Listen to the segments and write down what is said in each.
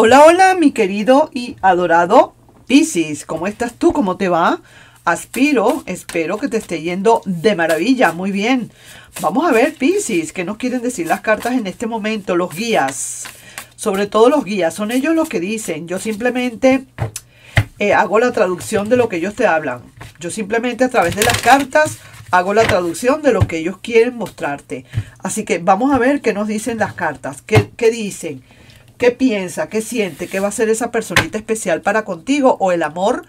Hola, hola, mi querido y adorado Piscis. ¿Cómo estás tú? ¿Cómo te va? Aspiro, espero que te esté yendo de maravilla. Muy bien. Vamos a ver, Piscis, ¿qué nos quieren decir las cartas en este momento? Los guías. Sobre todo los guías. Son ellos los que dicen. Yo simplemente eh, hago la traducción de lo que ellos te hablan. Yo simplemente a través de las cartas hago la traducción de lo que ellos quieren mostrarte. Así que vamos a ver qué nos dicen las cartas. ¿Qué, qué dicen? ¿Qué piensa? ¿Qué siente? ¿Qué va a ser esa personita especial para contigo? ¿O el amor?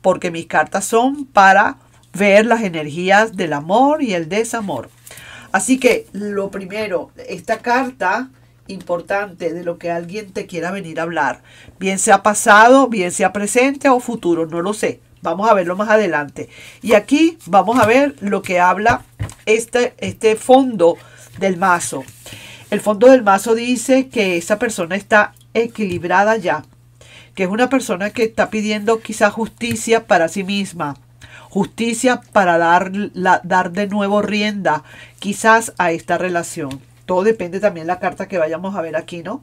Porque mis cartas son para ver las energías del amor y el desamor. Así que lo primero, esta carta importante de lo que alguien te quiera venir a hablar. Bien sea pasado, bien sea presente o futuro, no lo sé. Vamos a verlo más adelante. Y aquí vamos a ver lo que habla este, este fondo del mazo. El fondo del mazo dice que esa persona está equilibrada ya, que es una persona que está pidiendo quizá justicia para sí misma, justicia para dar, dar de nuevo rienda quizás a esta relación. Todo depende también de la carta que vayamos a ver aquí, ¿no?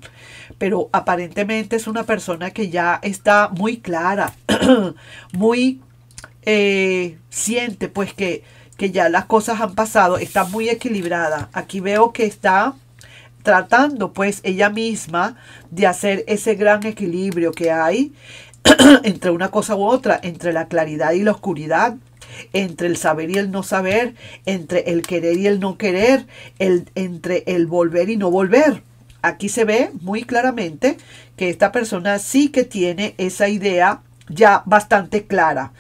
Pero aparentemente es una persona que ya está muy clara, muy eh, siente pues que, que ya las cosas han pasado, está muy equilibrada. Aquí veo que está tratando pues ella misma de hacer ese gran equilibrio que hay entre una cosa u otra, entre la claridad y la oscuridad, entre el saber y el no saber, entre el querer y el no querer, el, entre el volver y no volver. Aquí se ve muy claramente que esta persona sí que tiene esa idea ya bastante clara.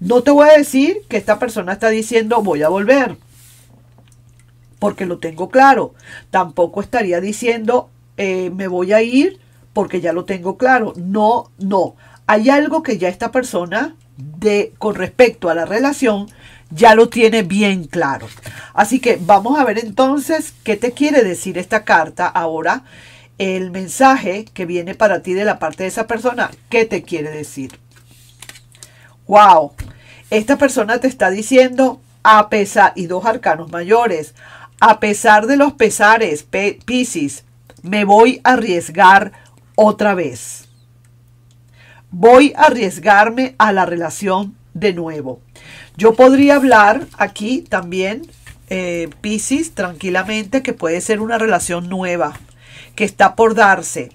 No te voy a decir que esta persona está diciendo voy a volver porque lo tengo claro. Tampoco estaría diciendo eh, me voy a ir porque ya lo tengo claro. No, no. Hay algo que ya esta persona de con respecto a la relación ya lo tiene bien claro. Así que vamos a ver entonces qué te quiere decir esta carta ahora. El mensaje que viene para ti de la parte de esa persona, ¿qué te quiere decir? Wow, esta persona te está diciendo a pesar, y dos arcanos mayores, a pesar de los pesares, Piscis, me voy a arriesgar otra vez. Voy a arriesgarme a la relación de nuevo. Yo podría hablar aquí también, eh, tranquilamente, que puede ser una relación nueva, que está por darse,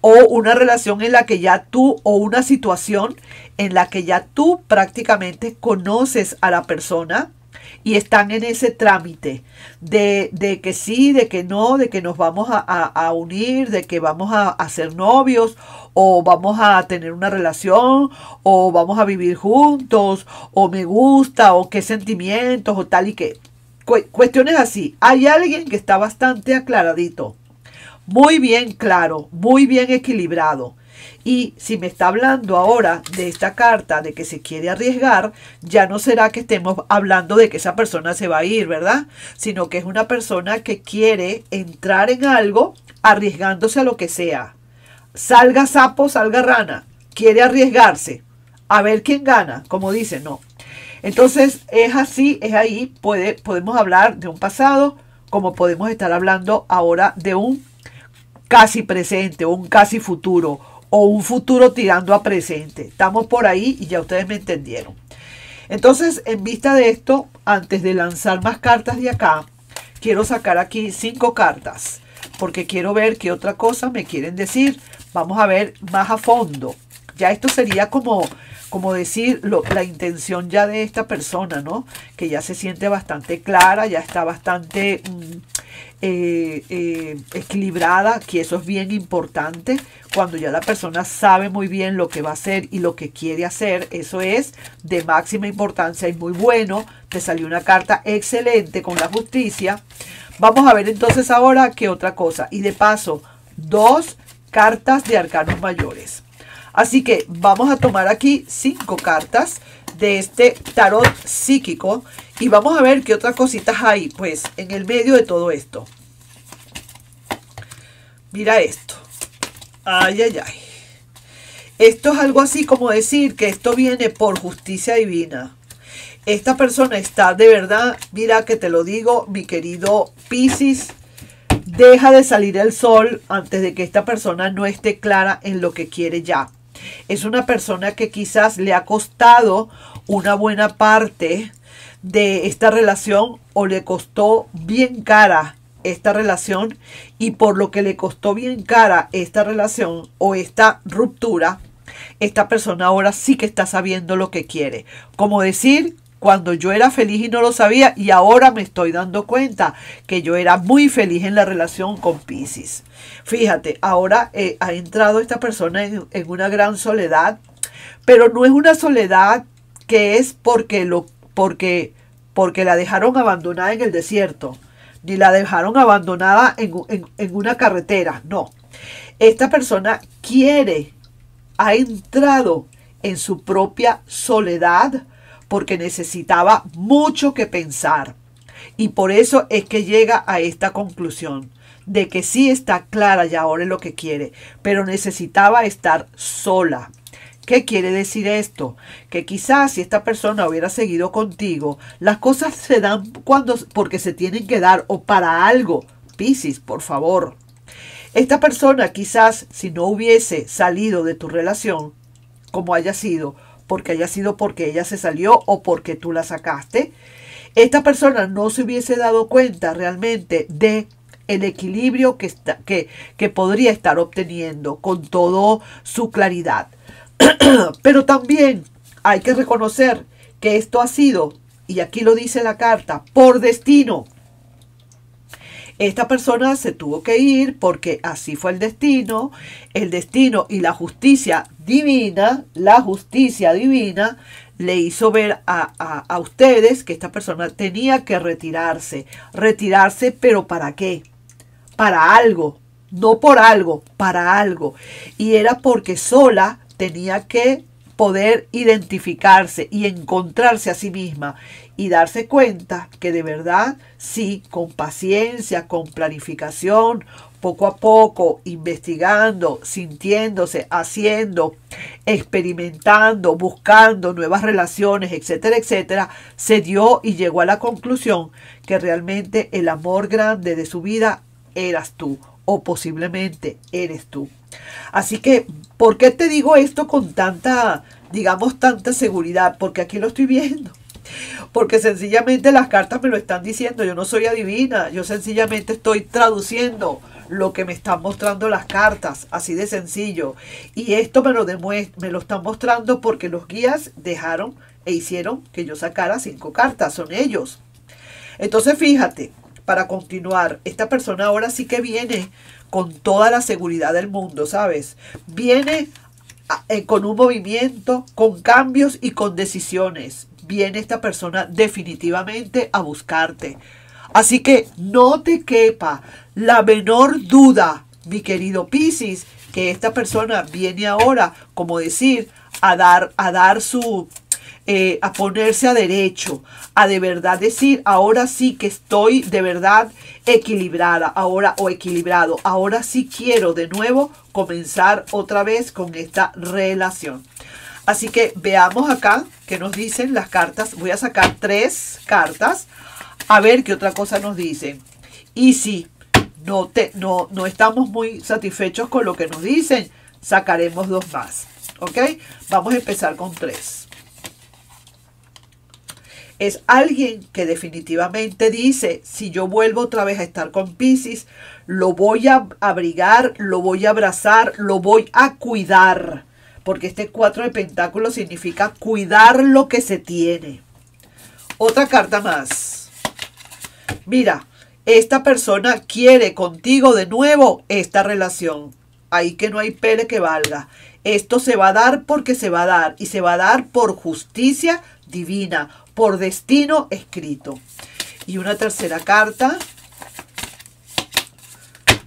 o una relación en la que ya tú, o una situación en la que ya tú prácticamente conoces a la persona, y están en ese trámite de, de, que sí, de que no, de que nos vamos a, a, unir, de que vamos a, ser novios o vamos a tener una relación o vamos a vivir juntos o me gusta o qué sentimientos o tal y que. Cuestiones así. Hay alguien que está bastante aclaradito, muy bien claro, muy bien equilibrado y si me está hablando ahora de esta carta de que se quiere arriesgar, ya no será que estemos hablando de que esa persona se va a ir, ¿verdad? Sino que es una persona que quiere entrar en algo arriesgándose a lo que sea. Salga sapo, salga rana. Quiere arriesgarse. A ver quién gana, como dice, no. Entonces es así, es ahí, puede, podemos hablar de un pasado, como podemos estar hablando ahora de un casi presente, un casi futuro, o un futuro tirando a presente. Estamos por ahí y ya ustedes me entendieron. Entonces, en vista de esto, antes de lanzar más cartas de acá, quiero sacar aquí cinco cartas, porque quiero ver qué otra cosa me quieren decir. Vamos a ver más a fondo. Ya esto sería como, como decir la intención ya de esta persona, ¿no? Que ya se siente bastante clara, ya está bastante... Mm, eh, eh, equilibrada, que eso es bien importante. Cuando ya la persona sabe muy bien lo que va a hacer y lo que quiere hacer, eso es de máxima importancia y muy bueno. Te salió una carta excelente con la justicia. Vamos a ver entonces ahora qué otra cosa. Y de paso, dos cartas de arcanos mayores. Así que vamos a tomar aquí cinco cartas de este tarot psíquico y vamos a ver qué otras cositas hay pues en el medio de todo esto. Mira esto. Ay, ay, ay. Esto es algo así como decir que esto viene por justicia divina. Esta persona está de verdad, mira que te lo digo, mi querido Piscis, Deja de salir el sol antes de que esta persona no esté clara en lo que quiere ya. Es una persona que quizás le ha costado una buena parte de esta relación o le costó bien cara esta relación y por lo que le costó bien cara esta relación o esta ruptura, esta persona ahora sí que está sabiendo lo que quiere. Como decir, cuando yo era feliz y no lo sabía y ahora me estoy dando cuenta que yo era muy feliz en la relación con Pisces. Fíjate, ahora eh, ha entrado esta persona en, una gran soledad, pero no es una soledad que es porque, lo, porque, porque la dejaron abandonada en el desierto, ni la dejaron abandonada en, en una carretera, no. Esta persona quiere, ha entrado en su propia soledad, porque necesitaba mucho que pensar. Y por eso es que llega a esta conclusión de que sí está clara y ahora es lo que quiere, pero necesitaba estar sola. ¿Qué quiere decir esto? Que quizás si esta persona hubiera seguido contigo, las cosas se dan cuando porque se tienen que dar o para algo. Piscis, por favor. Esta persona quizás si no hubiese salido de tu relación, como haya sido, porque haya sido porque ella se salió o porque tú la sacaste, esta persona no se hubiese dado cuenta realmente de el equilibrio que, está, que, que podría estar obteniendo con toda su claridad. Pero también hay que reconocer que esto ha sido, y aquí lo dice la carta, por destino. Esta persona se tuvo que ir porque así fue el destino, el destino y la justicia divina, la justicia divina le hizo ver a, a, ustedes que esta persona tenía que retirarse. Retirarse, pero ¿para qué? Para algo, no por algo, para algo. Y era porque sola tenía que poder identificarse y encontrarse a sí misma y darse cuenta que de verdad, sí, con paciencia, con planificación, poco a poco, investigando, sintiéndose, haciendo, experimentando, buscando nuevas relaciones, etcétera, etcétera, se dio y llegó a la conclusión que realmente el amor grande de su vida eras tú o posiblemente eres tú. Así que, ¿por qué te digo esto con tanta, digamos, tanta seguridad? Porque aquí lo estoy viendo porque sencillamente las cartas me lo están diciendo, yo no soy adivina, yo sencillamente estoy traduciendo lo que me están mostrando las cartas, así de sencillo. Y esto me lo, me lo están mostrando porque los guías dejaron e hicieron que yo sacara cinco cartas, son ellos. Entonces fíjate, para continuar, esta persona ahora sí que viene con toda la seguridad del mundo, ¿sabes? Viene eh, con un movimiento, con cambios y con decisiones viene esta persona definitivamente a buscarte. Así que no te quepa la menor duda, mi querido Piscis, que esta persona viene ahora, como decir, a dar, a dar su, eh, a ponerse a derecho, a de verdad decir, ahora sí que estoy de verdad equilibrada, ahora o equilibrado, ahora sí quiero de nuevo comenzar otra vez con esta relación. Así que veamos acá qué nos dicen las cartas. Voy a sacar tres cartas a ver qué otra cosa nos dicen. Y si no, te, no, no estamos muy satisfechos con lo que nos dicen, sacaremos dos más. ¿Ok? Vamos a empezar con tres. Es alguien que definitivamente dice, si yo vuelvo otra vez a estar con Pisces, lo voy a abrigar, lo voy a abrazar, lo voy a cuidar porque este cuatro de pentáculos significa cuidar lo que se tiene. Otra carta más. Mira, esta persona quiere contigo de nuevo esta relación. Ahí que no hay pele que valga. Esto se va a dar porque se va a dar y se va a dar por justicia divina, por destino escrito. Y una tercera carta.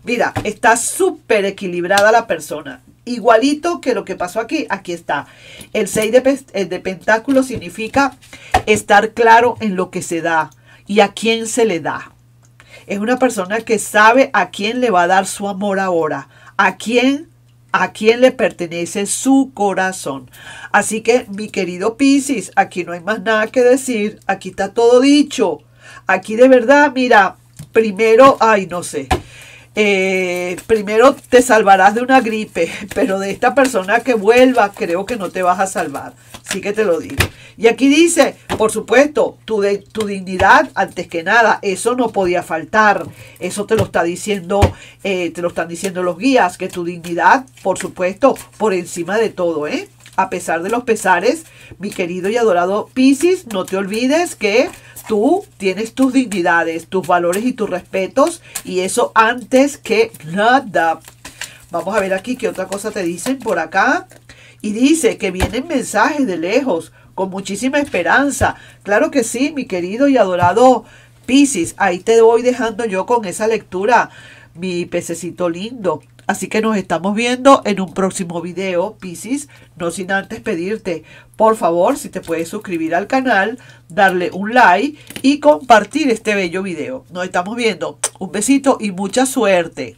Mira, está súper equilibrada la persona igualito que lo que pasó aquí. Aquí está. El 6 de, de pentáculos significa estar claro en lo que se da y a quién se le da. Es una persona que sabe a quién le va a dar su amor ahora, a quién a quién le pertenece su corazón. Así que, mi querido Piscis, aquí no hay más nada que decir, aquí está todo dicho. Aquí de verdad, mira, primero, ay, no sé, eh, primero te salvarás de una gripe, pero de esta persona que vuelva, creo que no te vas a salvar. Sí que te lo digo. Y aquí dice, por supuesto, tu, tu dignidad antes que nada, eso no podía faltar. Eso te lo está diciendo, eh, te lo están diciendo los guías, que tu dignidad, por supuesto, por encima de todo, ¿eh? A pesar de los pesares, mi querido y adorado Piscis, no te olvides que tú tienes tus dignidades, tus valores y tus respetos, y eso antes que nada. Vamos a ver aquí qué otra cosa te dicen por acá. Y dice que vienen mensajes de lejos, con muchísima esperanza. Claro que sí, mi querido y adorado Piscis. Ahí te voy dejando yo con esa lectura, mi pececito lindo. Así que nos estamos viendo en un próximo video, Piscis. No sin antes pedirte, por favor, si te puedes suscribir al canal, darle un like y compartir este bello video. Nos estamos viendo. Un besito y mucha suerte.